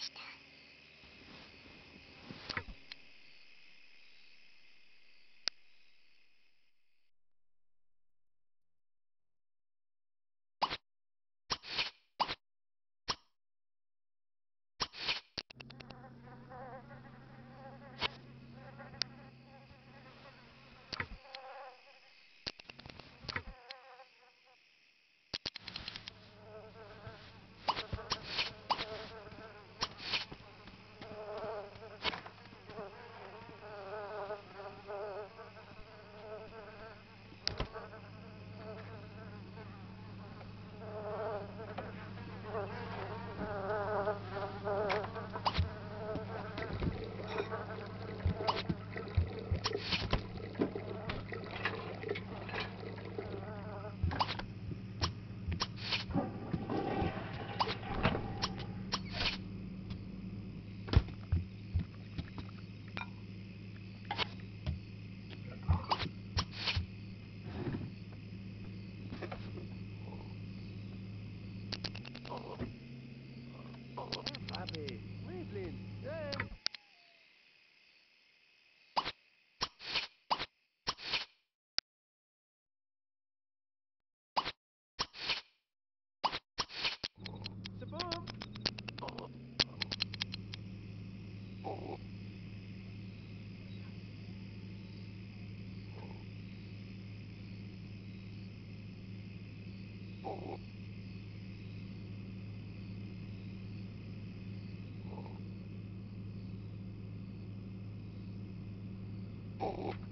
Papi, Oh. Oh.